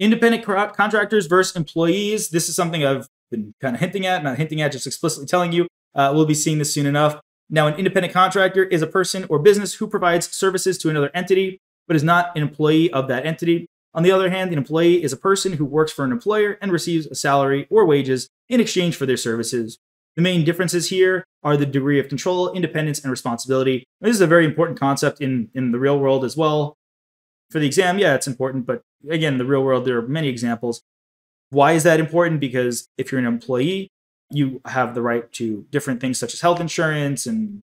Independent contractors versus employees. This is something I've been kind of hinting at, not hinting at, just explicitly telling you. Uh, we'll be seeing this soon enough. Now, an independent contractor is a person or business who provides services to another entity, but is not an employee of that entity. On the other hand, an employee is a person who works for an employer and receives a salary or wages in exchange for their services. The main differences here are the degree of control, independence, and responsibility. This is a very important concept in, in the real world as well. For the exam, yeah, it's important, but again, in the real world, there are many examples. Why is that important? Because if you're an employee, you have the right to different things such as health insurance and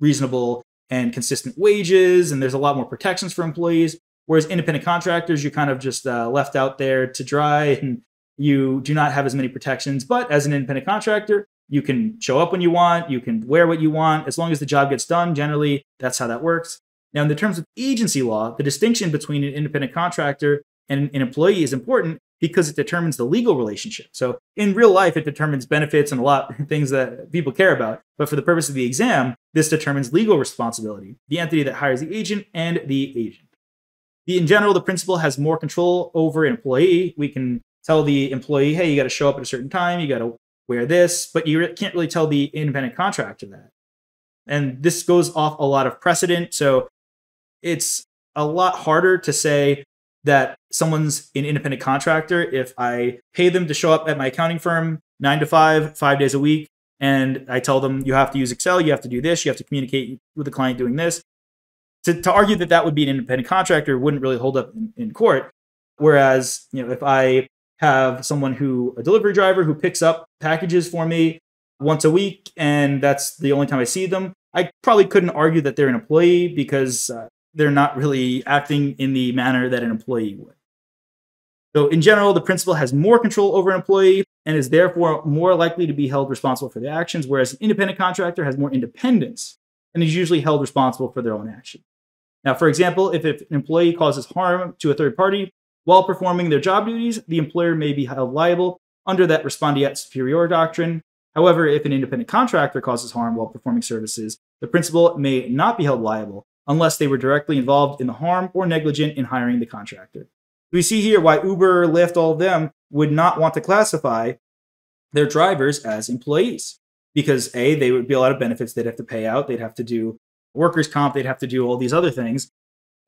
reasonable and consistent wages, and there's a lot more protections for employees. Whereas independent contractors, you're kind of just uh, left out there to dry and you do not have as many protections. But as an independent contractor, you can show up when you want, you can wear what you want, as long as the job gets done. Generally, that's how that works. Now, in the terms of agency law, the distinction between an independent contractor and an employee is important because it determines the legal relationship. So in real life, it determines benefits and a lot of things that people care about. But for the purpose of the exam, this determines legal responsibility, the entity that hires the agent and the agent in general, the principal has more control over an employee. We can tell the employee, hey, you got to show up at a certain time, you got to wear this, but you can't really tell the independent contractor that. And this goes off a lot of precedent. So it's a lot harder to say that someone's an independent contractor if I pay them to show up at my accounting firm nine to five, five days a week, and I tell them you have to use Excel, you have to do this, you have to communicate with the client doing this to, to argue that that would be an independent contractor wouldn't really hold up in, in court. Whereas, you know, if I have someone who, a delivery driver who picks up packages for me once a week and that's the only time I see them, I probably couldn't argue that they're an employee because uh, they're not really acting in the manner that an employee would. So, in general, the principal has more control over an employee and is therefore more likely to be held responsible for the actions, whereas an independent contractor has more independence and is usually held responsible for their own actions. Now, for example, if an employee causes harm to a third party while performing their job duties, the employer may be held liable under that respondeat superior doctrine. However, if an independent contractor causes harm while performing services, the principal may not be held liable unless they were directly involved in the harm or negligent in hiring the contractor. We see here why Uber, Lyft, all of them would not want to classify their drivers as employees because A, they would be a lot of benefits they'd have to pay out, they'd have to do workers' comp, they'd have to do all these other things.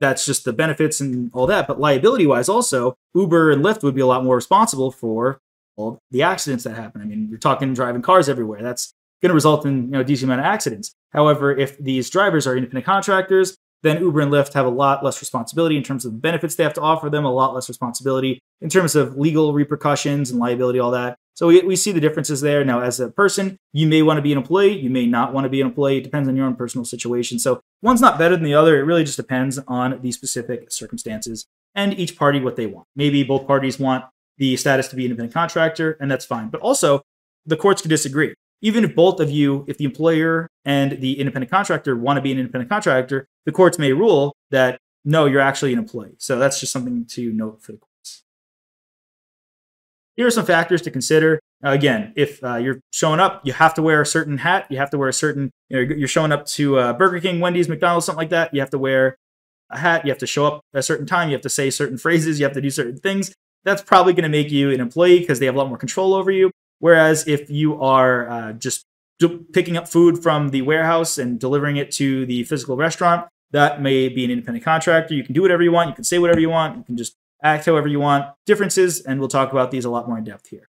That's just the benefits and all that. But liability wise, also, Uber and Lyft would be a lot more responsible for all the accidents that happen. I mean, you're talking driving cars everywhere. That's going to result in you know, a decent amount of accidents. However, if these drivers are independent contractors, then Uber and Lyft have a lot less responsibility in terms of the benefits they have to offer them, a lot less responsibility in terms of legal repercussions and liability, all that. So we, we see the differences there. Now, as a person, you may want to be an employee, you may not want to be an employee. It depends on your own personal situation. So one's not better than the other. It really just depends on the specific circumstances and each party what they want. Maybe both parties want the status to be independent contractor, and that's fine. But also, the courts could disagree. Even if both of you, if the employer and the independent contractor want to be an independent contractor, the courts may rule that no, you're actually an employee. So that's just something to note for the courts. here are some factors to consider. Uh, again, if uh, you're showing up, you have to wear a certain hat. You have to wear a certain, you know, you're showing up to uh, Burger King, Wendy's, McDonald's, something like that. You have to wear a hat. You have to show up a certain time. You have to say certain phrases. You have to do certain things. That's probably going to make you an employee because they have a lot more control over you. Whereas if you are uh, just picking up food from the warehouse and delivering it to the physical restaurant, that may be an independent contractor. You can do whatever you want. You can say whatever you want. You can just act however you want, differences, and we'll talk about these a lot more in depth here.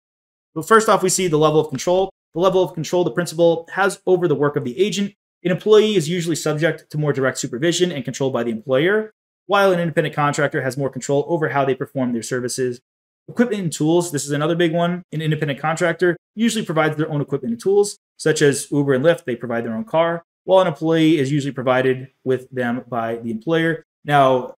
But first off, we see the level of control. The level of control the principal has over the work of the agent. An employee is usually subject to more direct supervision and control by the employer, while an independent contractor has more control over how they perform their services. Equipment and tools, this is another big one. An independent contractor usually provides their own equipment and tools, such as Uber and Lyft, they provide their own car, while an employee is usually provided with them by the employer. Now,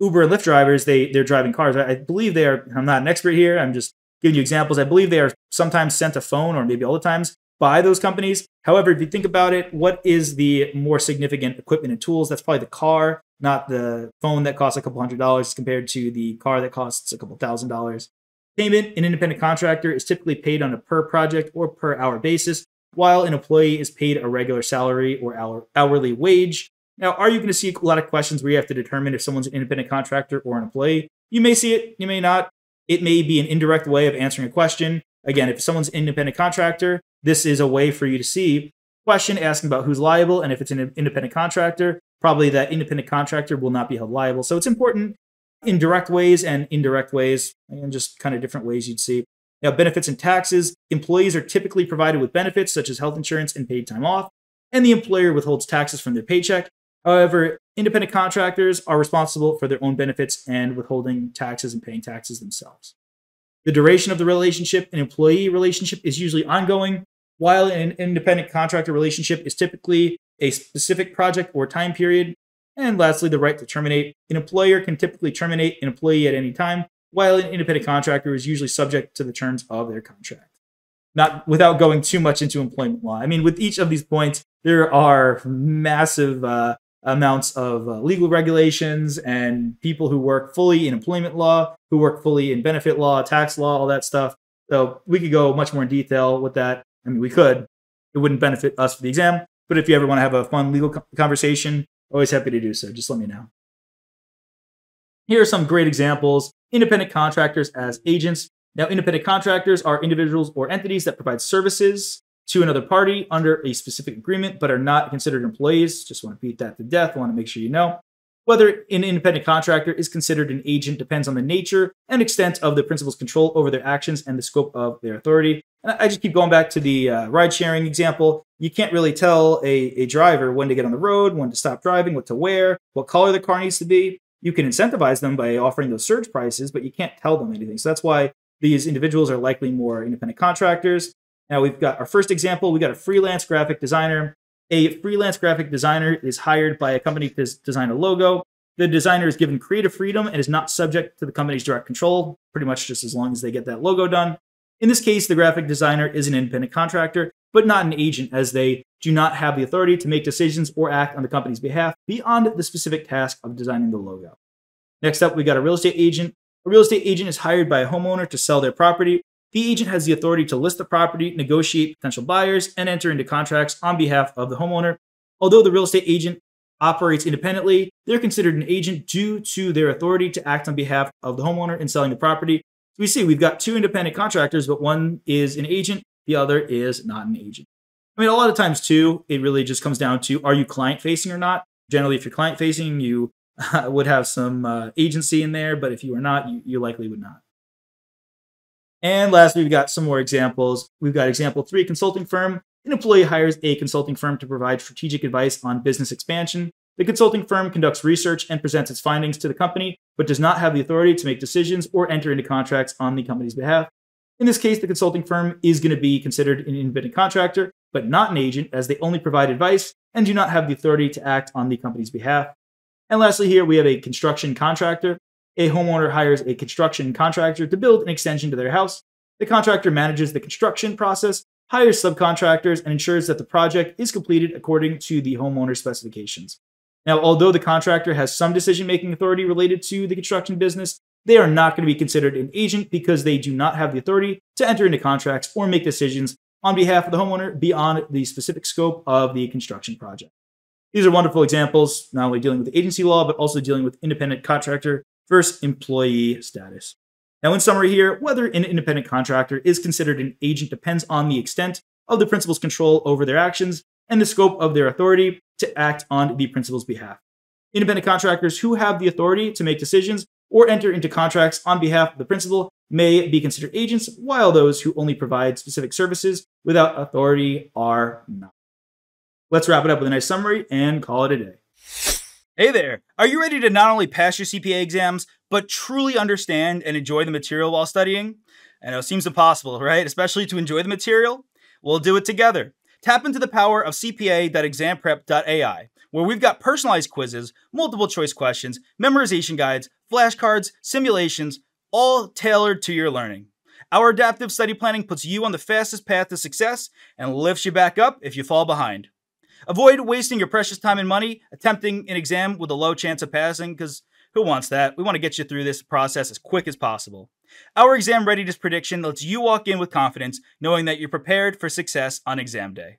Uber and Lyft drivers, they they're driving cars. I, believe they are. I'm not an expert here. I'm just giving you examples. I believe they are sometimes sent a phone, or maybe all the times by those companies. However, if you think about it, what is the more significant equipment and tools? That's probably the car, not the phone that costs a couple hundred dollars compared to the car that costs a couple thousand dollars. Payment, an independent contractor is typically paid on a per project or per hour basis, while an employee is paid a regular salary or hour, hourly wage. Now, are you going to see a lot of questions where you have to determine if someone's an independent contractor or an employee? You may see it, you may not. It may be an indirect way of answering a question. Again, if someone's an independent contractor, this is a way for you to see question asking about who's liable. And if it's an independent contractor, probably that independent contractor will not be held liable. So it's important in direct ways and indirect ways, and just kind of different ways you'd see. Now, benefits and taxes. Employees are typically provided with benefits such as health insurance and paid time off, and the employer withholds taxes from their paycheck. However, independent contractors are responsible for their own benefits and withholding taxes and paying taxes themselves. The duration of the relationship, an employee relationship, is usually ongoing, while an independent contractor relationship is typically a specific project or time period. And lastly, the right to terminate. An employer can typically terminate an employee at any time, while an independent contractor is usually subject to the terms of their contract. Not without going too much into employment law. I mean, with each of these points, there are massive uh, amounts of uh, legal regulations and people who work fully in employment law, who work fully in benefit law, tax law, all that stuff. So we could go much more in detail with that. I mean, we could. It wouldn't benefit us for the exam, but if you ever want to have a fun legal conversation, always happy to do so. Just let me know. Here are some great examples. Independent contractors as agents. Now, independent contractors are individuals or entities that provide services to another party under a specific agreement, but are not considered employees. Just want to beat that to death. I want to make sure you know. Whether an independent contractor is considered an agent depends on the nature and extent of the principal's control over their actions and the scope of their authority. And I just keep going back to the uh, ride sharing example. You can't really tell a, a driver when to get on the road, when to stop driving, what to wear, what color the car needs to be. You can incentivize them by offering those surge prices, but you can't tell them anything. So that's why these individuals are likely more independent contractors. Now we've got our first example. We got a freelance graphic designer a freelance graphic designer is hired by a company to design a logo. The designer is given creative freedom and is not subject to the company's direct control, pretty much just as long as they get that logo done. In this case, the graphic designer is an independent contractor, but not an agent, as they do not have the authority to make decisions or act on the company's behalf beyond the specific task of designing the logo. Next up, we got a real estate agent. A real estate agent is hired by a homeowner to sell their property the agent has the authority to list the property, negotiate potential buyers, and enter into contracts on behalf of the homeowner. Although the real estate agent operates independently, they're considered an agent due to their authority to act on behalf of the homeowner in selling the property. So we see we've got two independent contractors, but one is an agent, the other is not an agent. I mean, a lot of times, too, it really just comes down to are you client facing or not? Generally, if you're client facing, you would have some uh, agency in there, but if you are not, you, you likely would not. And lastly, we've got some more examples. We've got example three, consulting firm. An employee hires a consulting firm to provide strategic advice on business expansion. The consulting firm conducts research and presents its findings to the company, but does not have the authority to make decisions or enter into contracts on the company's behalf. In this case, the consulting firm is going to be considered an independent contractor, but not an agent, as they only provide advice and do not have the authority to act on the company's behalf. And lastly, here we have a construction contractor. A homeowner hires a construction contractor to build an extension to their house. The contractor manages the construction process, hires subcontractors, and ensures that the project is completed according to the homeowner's specifications. Now, although the contractor has some decision making authority related to the construction business, they are not going to be considered an agent because they do not have the authority to enter into contracts or make decisions on behalf of the homeowner beyond the specific scope of the construction project. These are wonderful examples, not only dealing with agency law, but also dealing with independent contractor versus employee status. Now, in summary here, whether an independent contractor is considered an agent depends on the extent of the principal's control over their actions and the scope of their authority to act on the principal's behalf. Independent contractors who have the authority to make decisions or enter into contracts on behalf of the principal may be considered agents, while those who only provide specific services without authority are not. Let's wrap it up with a nice summary and call it a day. Hey there! Are you ready to not only pass your CPA exams, but truly understand and enjoy the material while studying? I know it seems impossible, right? Especially to enjoy the material? We'll do it together. Tap into the power of CPA.examprep.ai, where we've got personalized quizzes, multiple choice questions, memorization guides, flashcards, simulations, all tailored to your learning. Our adaptive study planning puts you on the fastest path to success and lifts you back up if you fall behind. Avoid wasting your precious time and money attempting an exam with a low chance of passing, because who wants that? We want to get you through this process as quick as possible. Our exam readiness prediction lets you walk in with confidence, knowing that you're prepared for success on exam day.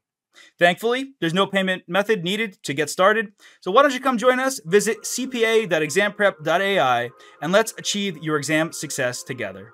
Thankfully, there's no payment method needed to get started. So why don't you come join us? Visit cpa.examprep.ai and let's achieve your exam success together.